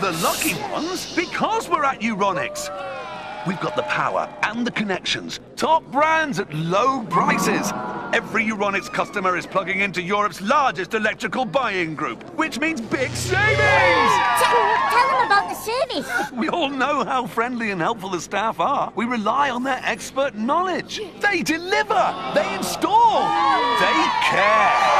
The lucky ones because we're at Euronics. We've got the power and the connections. Top brands at low prices. Every Euronics customer is plugging into Europe's largest electrical buying group, which means big savings! Tell, tell them about the service. We all know how friendly and helpful the staff are. We rely on their expert knowledge. They deliver! They install! They care.